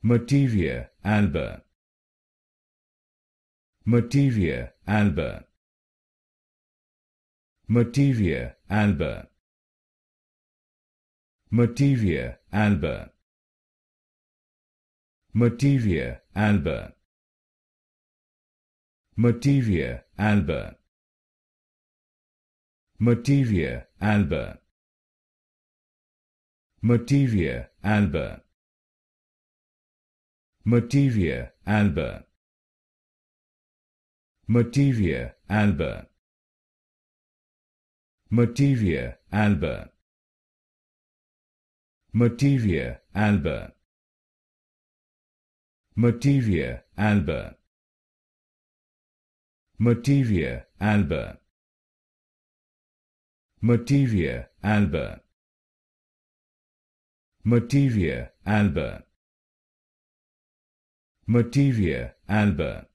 Materia alba Materia alba Materia alba Materia alba Materia alba Materia alba Materia alba Materia alba Materia alba Materia alba Materia alba Materia alba Materia alba Materia alba Materia alba Materia alba Materia alba